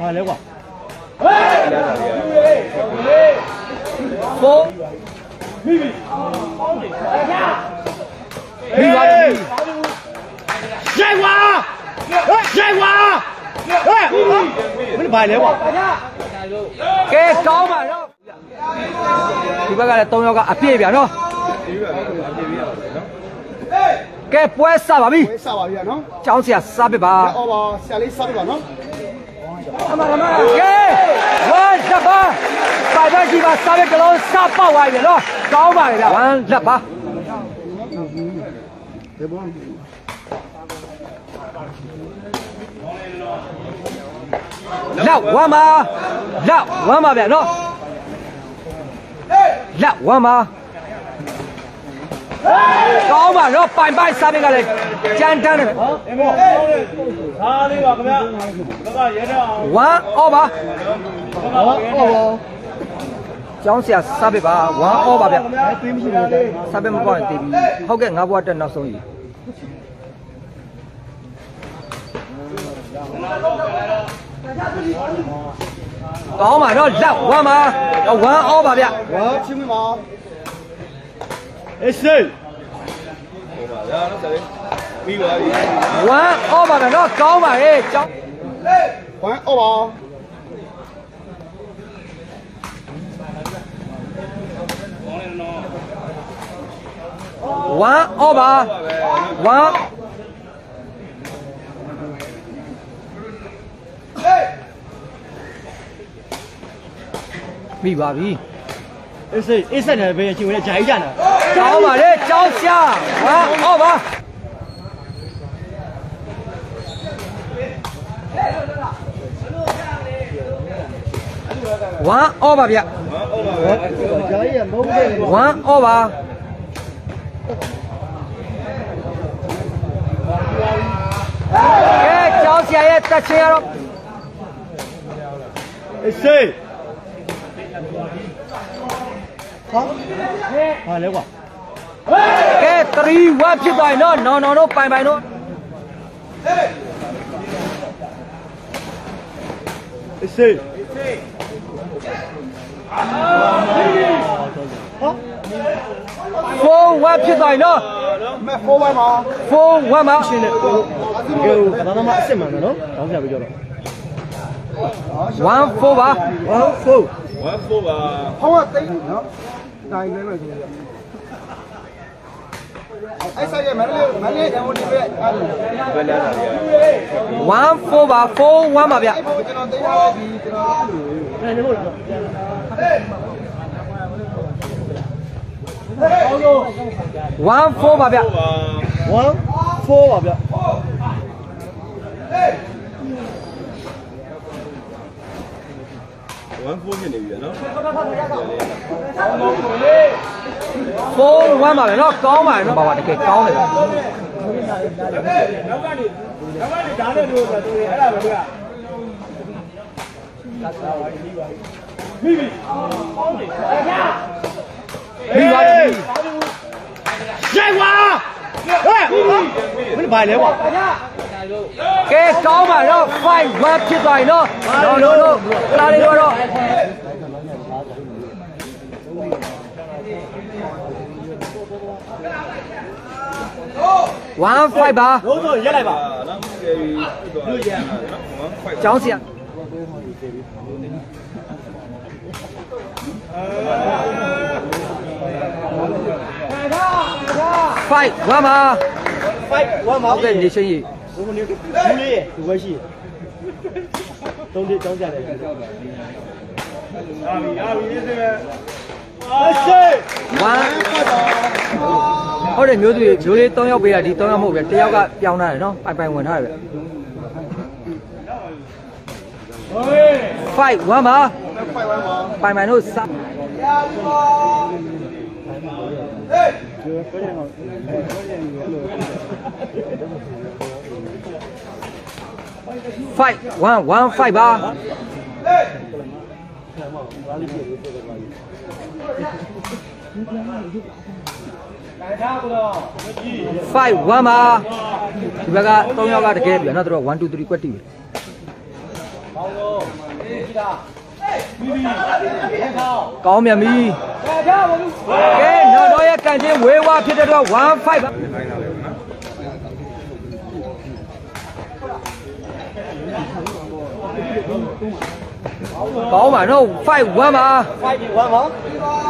ဟာလဲကွာဖိုးမိပါပြီရိုက်ကွာရိုက်ကွာဟဲ့မင်းဘာလဲကွာကဲကောင်းပါတော့ဒီဘက်ကလည်း၃ယော က်ကအပြည့်ဗျာနော်ကဲပွဲစပါပြီဝေးစားပါပြီနော်ကျောင်းဆရာစားပြပါအော်ပါဆရာလေးစားပြီပါနော်ကဲဝမ်းလက်ပါပိုင်ပိုက်ကြီးပါစားပြကလုံးစပေါက်သွားပြီနော်ကောင်းပါလေဗျာဝမ်းလက်ပါဒီဘောလက်ဝမ်းပါလက်ဝမ်းပါဗျာနော်လက်ဝမ်းပါ ကောင်းပါတော့ပိုင်ပိုက်စားပြကလည်းကြမ်းတမ်းတယ်ဟာလေးပါခင်ဗျာဘက်ကရဲတော့အောင်ဝမ်းအောပါဟောအော်ကျောင်းဆရာစားပြပါဝမ်းအောပါဗျပေးမရှိဘူးတဲ့စားပြမပေါ့ရင်တည်ပြီဟုတ်ကဲ့ငါဘွားတက်နောက်ဆုံးကြီးကောင်းပါတော့လက်ဝမ်းပါဝမ်းအောပါဗျဝါချင်းမပါ အေးစေးဝမ်းအောပါဗျနော်ကောင်းပါရဲ့ကျောင်းဝါအော်ပါဝမ်းအောပါဝမ်းပြီပါပြီအေးစေးအေးဆက်နေပဲအချိန်ဝင်ဂျာကြီးကြနာ ကောင်းပါလေကျောင်းရှာဝမ်းအောပါဝမ်းအောပါဗျဂျာကြီးရမဟုတ်ဘူးဝမ်းအောပါကဲကျောင်းဆရာရဲ့တက်ချင်ရတော့အေးစေးဟာဟာလဲကွာ ကဲ3 1ဖြစ်သွားရင်တော့နောင်နောင်တို့ပိုင်ပိုင်တို့အေးစေး4 1ဖြစ်သွားရင်တော့မဲ့ဖိုးဝိုင်းပါ4 1မှာရှင်းတယ်ဟိုကဲဟိုဘာသာမအစ်စ်မှန်တယ်နော်တောင်းကြပြီးကြတော့1 4ပါဝမ်ဖိုးဟောတိတ်နော်နိုင်လဲမယ်ဆိုရ အဲ့ဆိုင်ရမလေးမလေးအမိုဒီပဲအဲ့ဒါ1 4ပါ4 1ပါဗျအဲ့ဘုကျွန်တော်တိတ်ထားပြီကျွန်တော်နေနေဟုတ်လား1 4ပါဗျဝမ်ဖိုးပါဗျ4 1ပါဗျနော်ကောင်းပါနော်ပါပါတကယ်ကောင်းတယ်ဗျနောက်ကနေနောက်ကနေဓာတ်နဲ့လို့ဆိုတော့အဲ့ဒါပဲဗျာပြီပါပြီရို က်ကွာဟဲ့မင်းဘာလဲကွာကဲကောင်းပါတော့5 1ဖြစ်သွားရင်တော့နော်နော်နော်ကလာလေး တော့ဝမ်ဖိုက်ပါလုံးစုံရက်လိုက်ပါကျောင်းဆရာ fight ဝမ်ပါဖိုက်ဝမ်ပါဟုတ်ကဲ့နေချင်း ကြီးဘုံနေဘူးလေးရဲ့ဒီဝဲရှိတုံးလေးတောင်းကြတယ်အာဘီအာဘီရေးစမယ်အရှိဝမ်ဟုတ်တယ်မျိုးသူမျိုးလေး3ယောက်ပေးတာဒီ3ယောက်မဟုတ်ပဲတယောက်ကပြောင်းထားတယ်နော်ပိုင်ပိုင်ဝင်ထားတယ်ပဲ fight ဝမ်ပါဖိုင်ဝိုင်းပါ ပိုင်ပိုင်တို့စ fight 1 1 fight ပါက5 1ပါဒီဘက်က3ယောက်ကတကယ်ပြန်တော့တို့1 2 3ကွက်တီပဲကော င်းမြန်ပြီကဲနော်တော့ရဲ့ကန်ချင်းဝေးဝါဖြစ်တဲ့တော့1 5ပါကောင်းပါနော်5 1ပါ5 1ပါ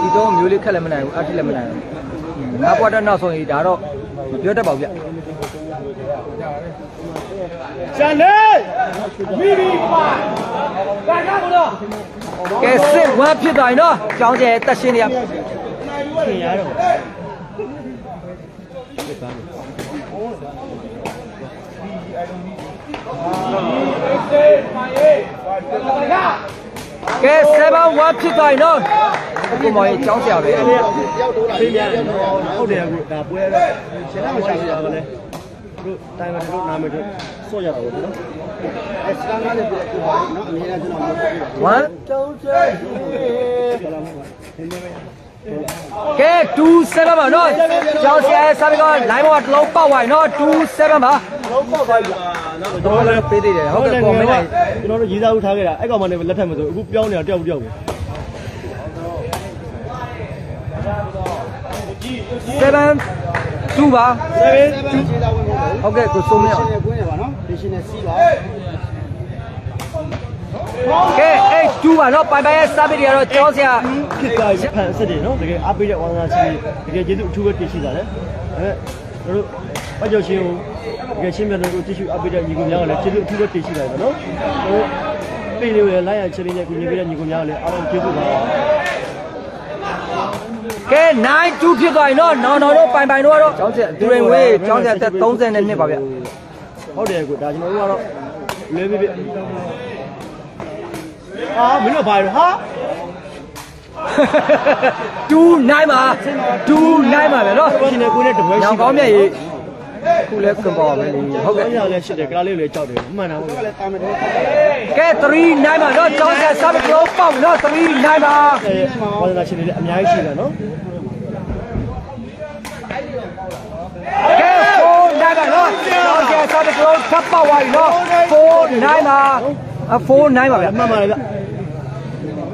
ဒီတော့မျိုးလေးခက်လည်းမနိုင်ဘူးအထက်လည်းမနိုင်ဘူးငါပွားတော့နောက်ဆုံးကြီးဒါတော့မပြောတတ်ပါဘူးဗျ ကျန်လေမိမိပါဒါကြောင့်ဘုရားကဲစစ်ဝမ်းဖြစ်သွားပြီနော်ကျောင်းကျဲတက်ရှင်းနေရခင်ရတော့ကဲ7 1ဖြစ်သွားပြီနော်အခုမောင်ကြီးကျောင်းဆရာပဲဖေးရတယ်ဟုတ်တယ်အခုဒါပွဲတော့ရှင်နာမရှာရပါလေ တို့တိုင်မတို့နာမတို့ဆော့ရတာပေါ့နော်အဲစကားလည်းပြည့်ပြပါနော်အမြဲတမ်းကျွန်တော်ပြောပြပါ1ကဲ27ပါနော်ကျောင်းဆရာဆာဘီကလိုင်းဘောတစ်လုံးပေါက်သွားပြီနော်27ပါလုံးပေါက်သွားပြီနော်တော့လည်းပေးသေးတယ်ဟုတ်ကဲ့ကောမင်းလိုက်ကျွန်တော်တို့ရေးစားဦးထားခဲ့တာအဲ့ကောင်မနဲ့လက်ထက်မဆိုအခုပြောင်းနေတာတယောက်တယောက်ပဲ7 2ပါ7ခြေသားဝင်ဖို့ ဟုတ်ကဲ့ကိုစုံမရအောင်ရှင်ကွင်းရပါနော်ဒီရှင်နဲ့စီးပါကဲအဲ့2ပါနော်ပိုင်ပိုင်ရဲ့ဆာဘီတွေကတော့ကျောင်းဆရာဖြစ်သွားပြီဖန်စစ်တယ်နော်တကယ်အားပေးတဲ့ဝါသနာရှိတကယ်ကျေးဇူးအထူးပဲတင်ရှိပါတယ်အဲတို့ပတ်ကြောချင်းကိုတကယ်ရှင်းပြလို့တ िश ူအားပေးတဲ့ညီကိုများကလည်းကျေးဇူးအထူးပဲတင်ရှိပါတယ်နော်တို့ပြေလေးရလိုက်ရချင်းလေးနဲ့ကိုညီပေးတဲ့ညီကိုများကလည်းအားလုံးကျေးဇူးပါ ကဲ9 2ဖြစ်သွားပြီနော်နော်နော်တို့ပိုင်ပိုင်တို့ကတော့ကျောင်းဆရာဒူရင်ဝေးကျောင်းဆရာတက်30နှစ်ပါဗျဟုတ်တယ်ကိုဒါကျွန်တော်တို့ကတော့လွဲပြပြအာမင်းတို့ဘာလို့ဟာ2 9ပါ2 9ပါဗျနော်ရှင်နဲ့ကိုနဲ့တပွဲညောရှိင်ကောင်းမြတ်ကြီး ခုလဲကံပါပဲလေဟုတ်ကဲ့ရလည်းရှိတယ်ကလားလေးလည်းကြောက်တယ်မှန်တာဟုတ်ကဲ့လည်းတာမတော်ကဲ3 9ပါနော်ကျောင်းဆရာဆာဘီကလုံးပေါက်နော်3 9ပါအဲဝါသနာရှင်တွေလည်းအများကြီးရှိတယ်နော်ကဲ4 9ပါနော်ကျောင်းဆရာဆာဘီကလုံးထပ်ပေါက်သွားပြီနော်4 9ပါအ4 9ပါဗျမှန်ပါတယ်ဗျ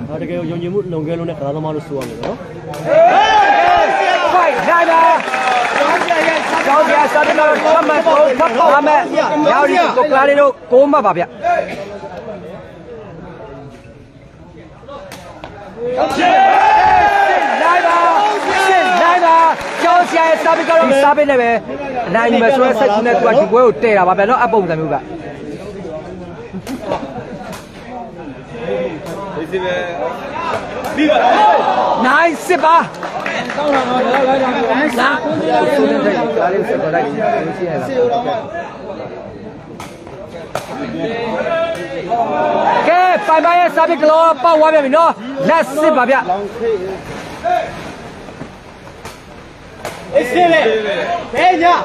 ဟာတကယ်ယုံကြည်မှုလုံခဲလုံးနဲ့ကစားသမားလို့ဆိုရမယ်နော်5 9ပါ ကျောင်းဆရာဆာဘီကလုံးထပ်မှတ်တော့ထပ်ပေါက်မယ်ရောက်ဒီကိုကလာလေးတို့6မှတ်ပါဗျနိုင်ပါစစ်နိုင်ပါကျောင်းဆရာရဲ့စာပေကတော့စာပေနဲ့ပဲအနိုင်ယူမယ်ဆိုတော့ဆက်ကူနဲ့သူကဒီပွဲကိုတည့်တာပါဗျာနော်အပုံစံမျိုးကနိုင်စစ်ပါ ကောင်းတာတော့လာလာလာလာဆိုတဲ့ဒါလေးဆက်တော့လိုက်ရှင်းရလားစီတော်မှာကဲပိုင်ပိုင်ရဲ့စာပေကလောပေါက်သွားပြန်ပြီနော်လက်စစ်ပါဗျလောင်ခေးအေးစေးလေဘယ်ညကဲ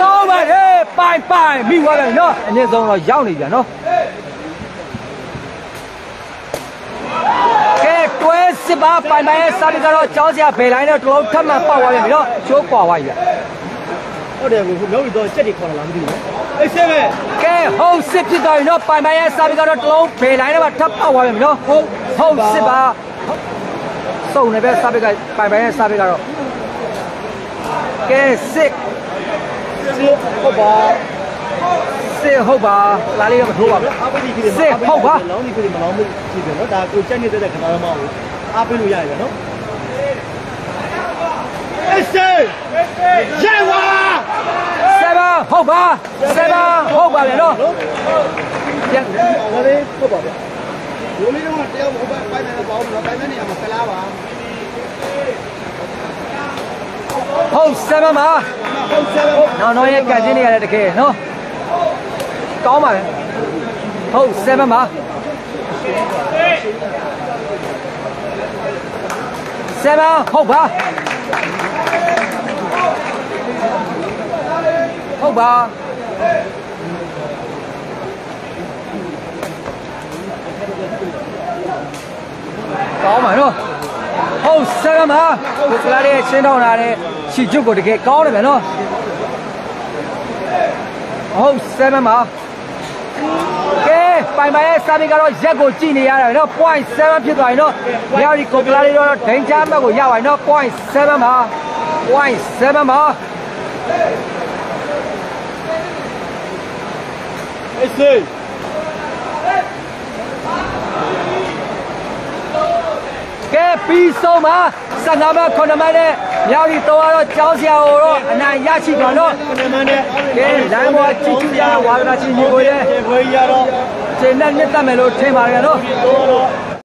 ကောင်းပါလေပိုင်ပိုင်မိသွားပြန်ပြီနော်အနည်းဆုံးတော့ရောက်နေပြန်နော်ကဲတွဲ စစ်ပါပိုင်ပိုင်ရဲ့စာပေကတော့ကျောင်းစရာဘယ်လိုင်းနဲ့တလုံးထပ်မှပေါက်သွားပြန်ပြီနော်ချိုးကွာသွားပြီဗျဟုတ်တယ်ကိုမျိုးပြီးတော့စက်တွေခေါ်လာလားမသိဘူးအေးစေးပဲကဲဟုတ်စစ်ဖြစ်သွားပြီနော်ပိုင်ပိုင်ရဲ့စာပေကတော့တလုံးဘယ်လိုင်းနဲ့မှထပ်ပေါက်သွားပြန်ပြီနော်ဟုတ်ဟုတ်စစ်ပါစုံနေပဲစာပေကပိုင်ပိုင်ရဲ့စာပေကတော့ကဲစစ်စေးဟုတ်ပါစစ်ဟုတ်ပါလာလေးတော့မထိုးပါဘူးအားပေးပြီးစစ်ဟုတ်ပါလောင်းဒီပြည်မလောင်းမှုရှိတယ်နော်ဒါကိုစက်နေတဲ့ခဏသမားကို အားပေးလို့ရတယ်နော်အေးစေးရဲဝါ7ဟုတ်ပါ7ဟုတ်ပါဗျာနော်ပြန်ဒါလေးဟုတ်ပါဗျာဒိုလေးတော့တယောက်ဟိုဘက်ပိုင်းနေတော့ပေါ့နော်ပိုင်းနေရမှာကလားပါဟုတ်7ပါဟုတ်ဆယ်ဟုတ်နော်နော်ရဲ့ကန်ချင်းနေရတယ်တကယ်နော်ကောင်းပါပဲဟုတ်7ပါ 7ဟုတ်ပါဟုတ်ပါကောင်းပါနော်ဟုတ်ဆယ်မှာကိုကလာရဲ့ချင်းထောင်းလာတဲ့ချီကျွတ်ကိုတကယ်ကောင်းတယ်ဗျာနော်ဟုတ်ဆယ်မှာကဲ ပိုင်ပိုင်ရဲ့စာပေကတော့ရက်ကိုကြည့်နေရတယ်နော် point 7ဖြစ်သွားပြီနော်မြောက်ဒီကိုကလာလေးတော့ဒိန်ချာမတ်ကိုရပါပြီနော် point 7မှာ point 7မှာအေးစေးကဲပြီးဆုံးမှာ15မှ9မှနဲ့မြောက်ဒီတော့တော့ကြောင်းစရာကိုတော့အနိုင်ရရှိသွားတော့ခဏမှန်းနဲ့ကဲလမ်းပေါ်ကြည့်ကြည့်ရဝါဒနာချင်းညီကိုရဲ့ကျေခွေးရတော့ ခြေနဲ့နှစ်သက်မယ်လို့ထင်ပါတယ်နော်တော့